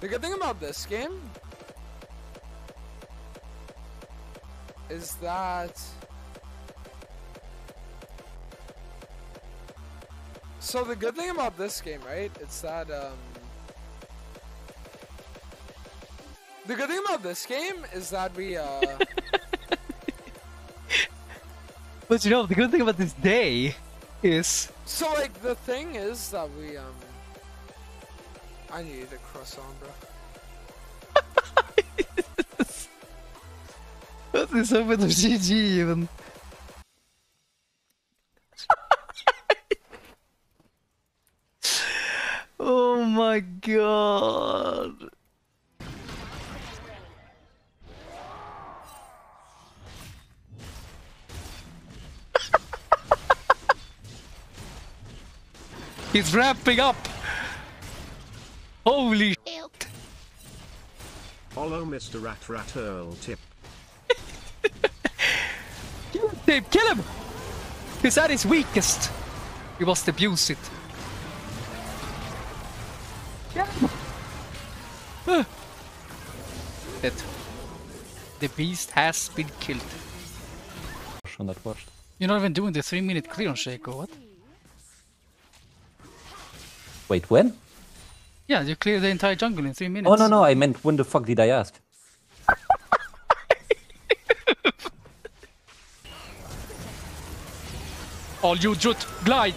The good thing about this game is that so the good thing about this game, right? It's that um the good thing about this game is that we uh But you know, the good thing about this day is so like the thing is that we um I needed a croissant, bro. Det är så med GG even. oh my god. He's wrapping up. Holy shit. Follow Mr. Rat Rat Earl tip. Kill him, Dave, kill him! He's at his weakest. We must abuse it. Kill him. Dead. The beast has been killed. on that watched. You're not even doing the three minute clear on Shaco, what? Wait, when? Yeah, you clear the entire jungle in three minutes. Oh no no, I meant when the fuck did I ask? All you Jut, glide!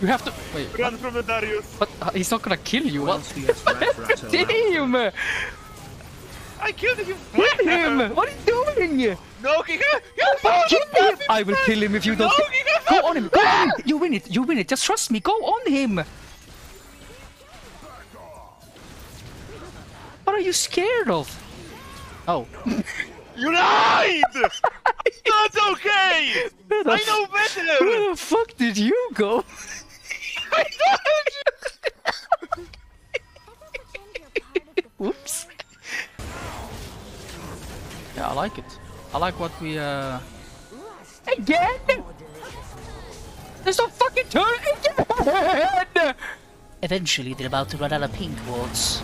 You have to. Wait, Run from the Darius. but uh, he's not gonna kill you. What? LCS Rat Rat Damn! I killed him. Kill him! What are you doing? No, Giga. You Kill him! I will kill him if you don't. No, Giga. Go on him! Go on him! You win it! You win it! Just trust me! Go on him! What are you scared of? Oh. You lied. That's okay. Where the I f- know better. Where the fuck did you go? I Whoops. Yeah, I like it. I like what we, uh... Again? There's no fucking turn again! Eventually, they're about to run out of pink wards.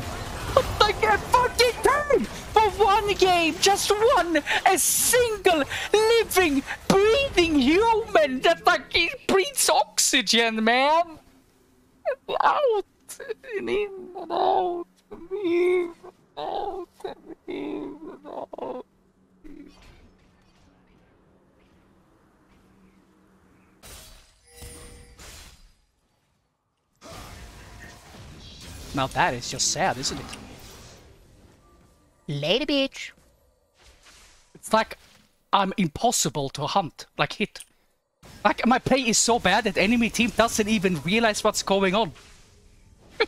I can't fucking turn! For one game, just one! A single living, breathing human that fucking breathes oxygen, man! Out! And in and out! and In out! and In and out! Now that is just sad, isn't it? Later, bitch. It's like I'm impossible to hunt, like hit. Like my play is so bad that enemy team doesn't even realize what's going on.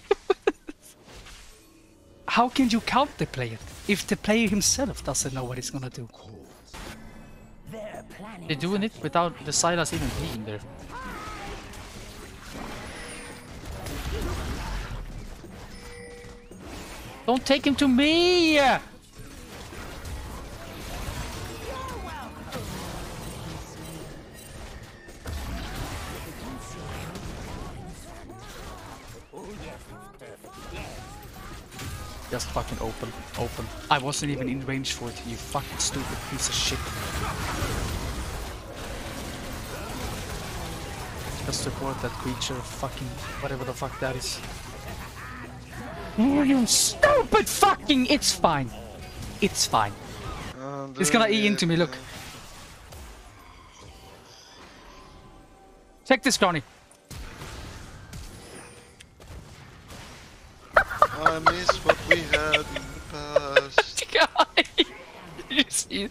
How can you count the player if the player himself doesn't know what he's gonna do? They're doing it without the Sylas even being there. Don't take him to me! Just open, open. I wasn't even in range for it, you fucking stupid piece of shit. Just support that creature, fucking whatever the fuck that is. Oh, you stupid fucking! It's fine. It's fine. It's gonna eat into me, look. Check this, Johnny. I miss what we had in the past. Guy! You see-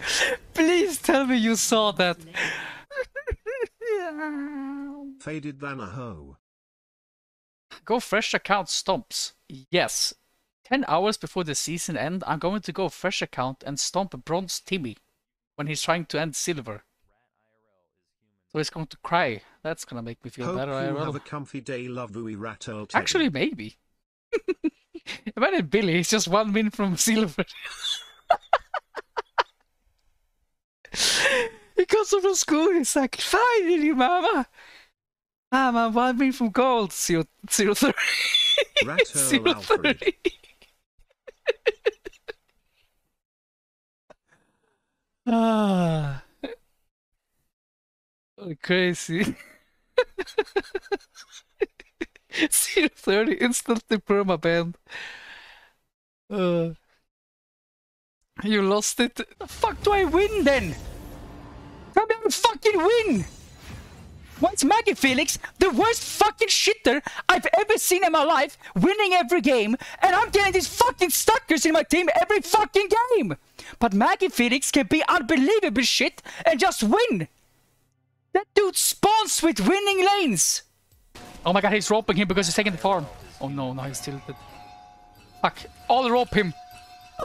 Please tell me you saw that. Faded than a hoe. Go fresh account stomps. Yes. 10 hours before the season end, I'm going to go fresh account and stomp a bronze Timmy when he's trying to end silver. So he's going to cry. That's gonna make me feel Hope better. you have a comfy day, love Vui Rat Actually, maybe. Imagine Billy, he's just one win from silver. he comes from school, he's like, finally, mama! Mama, one win from gold, zero, zero 030. zero 030. ah. Oh, crazy. Zero thirty instantly perma banned. Uh, you lost it. The fuck do I win then? How to fucking win! What's Maggie Felix, the worst fucking shitter I've ever seen in my life, winning every game, and I'm getting these fucking suckers in my team every fucking game! But Maggie Felix can be unbelievable shit and just win! That dude spawns with winning lanes! Oh my god, he's roping him because he's taking the farm. Oh no, no, he's tilted. Fuck, I'll rope him!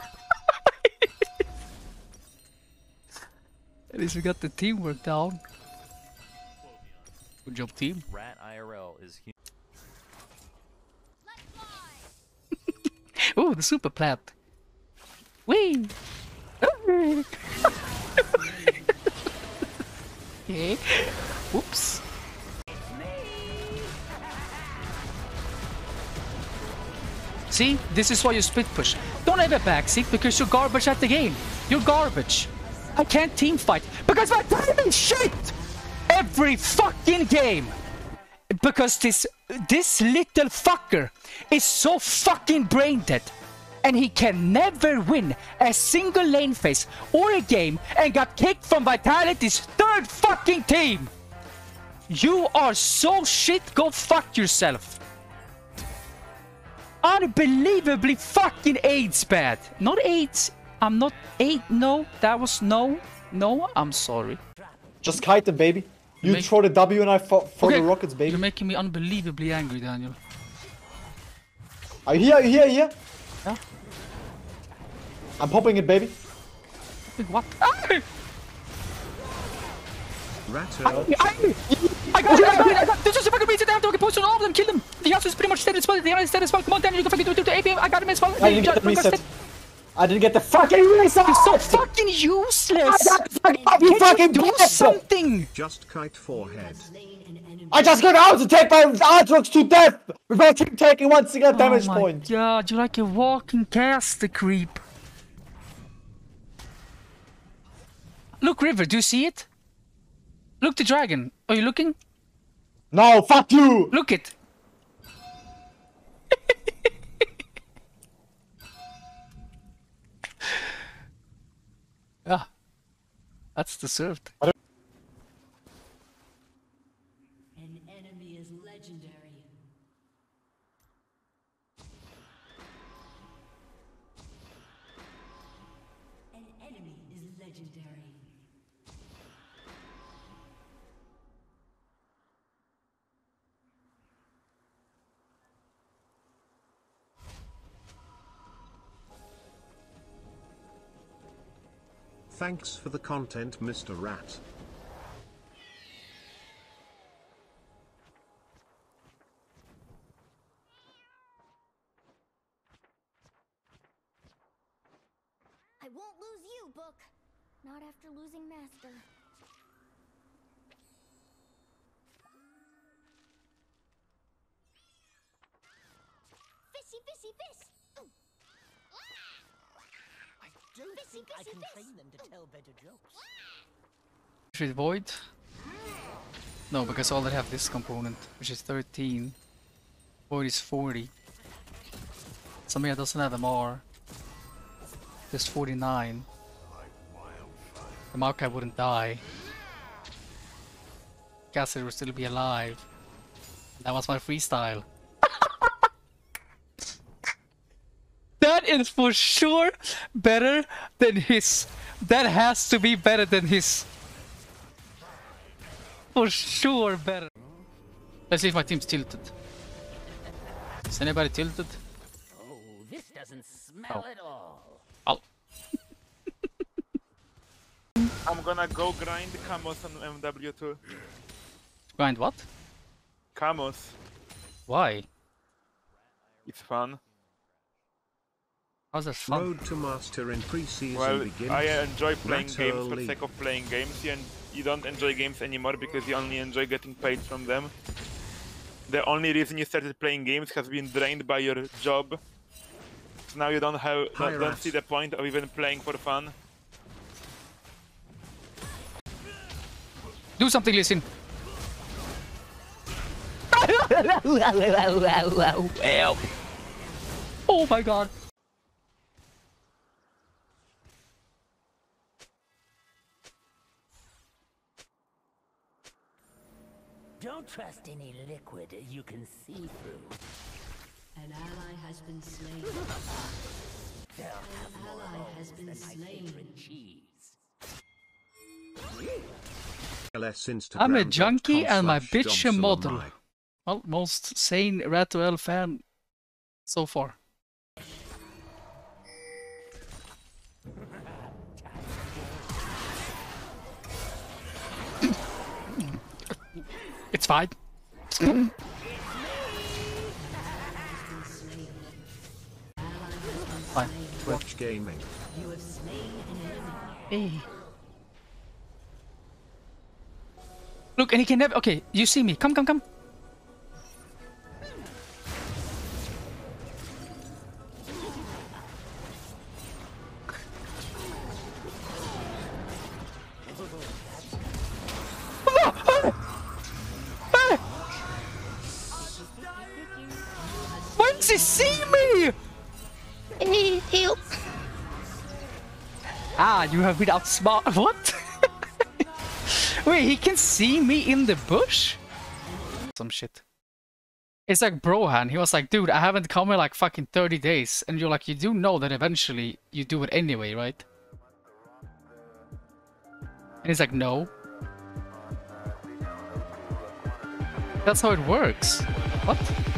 At least we got the teamwork down. Good job, team. Rat IRL is Ooh, the super plat. Whee! okay. Whoops. See, this is why you split push. Don't ever backseat because you're garbage at the game. You're garbage. I can't team fight because my is shit every fucking game. Because this this little fucker is so fucking brain dead. And he can never win a single lane phase or a game and got kicked from Vitality's third fucking team. You are so shit, go fuck yourself. Unbelievably fucking AIDS bad. Not AIDS. I'm not AIDS. No, that was no. No, I'm sorry. Just kite them, baby. You Make- throw the W and I throw throw Okay, the rockets, baby. You're making me unbelievably angry, Daniel. Are you here? Are you here? Are you here? Yeah. I'm popping it, baby. What? Ah! Ratter. I, I got you, I got it, I got There's just a fucking reason they have to post on all of them, kill them. The Yasuo is pretty much dead as well. The Yana is dead as well. Come on, Daniel, you can fucking do it to the APM. I got him as well. I didn't get the reset. I didn't get the fucking reset. He's so fucking useless. fucking Can fucking you do something? Just kite forehead. I just got out to take my Aatrox to death without him taking one single oh damage oh my point. god, you're like a walking caster creep. Look, River, do you see it? Look, the dragon. Are you looking? No, fuck you. Look it. yeah. That's deserved. An enemy is legendary. An enemy is legendary. Thanks for the content, Mr. Rat. I won't lose you, Book. Not after losing Master. Don't Fishy, think I can fish. train them to tell better jokes. Should void? No, because all they have this component, which is 13. Void is 40. Samira doesn't have them MR. Just 49. The Maokai wouldn't die. Cassidy would still be alive. That was my freestyle. That is for sure better than his. That has to be better than his. For sure better. Let's see if my team's tilted. Is anybody tilted? Oh, this doesn't smell Oh. at all. I'll I'm gonna go grind Camos on MW2. grind what? Camos. Why? It's fun. How's that fun? Road to Master in pre-season Well, begins. I enjoy playing Rat games for the sake of playing games. You, you don't enjoy games anymore because you only enjoy getting paid from them. The only reason you started playing games has been drained by your job. So now you don't have Hi, don't, don't see the point of even playing for fun. Do something, listen. oh my god. Don't trust any liquid you can see through. An ally has been slain. They'll have An more ally has been than slain. favorite cheese. I'm a junkie and my bitch a model. Well, most sane Ratuel fan so far. It's fine. Fine. Watch gaming. You have slain. Look, and he can never. Okay, you see me. Come, come, come. He see me? Help. Ah, you have been outsmart. What? Wait, he can see me in the bush? Some shit. It's like Brohan. He was like, dude, I haven't come in like fucking 30 days. And you're like, you do know that eventually you do it anyway, right? And he's like, no. That's how it works. What?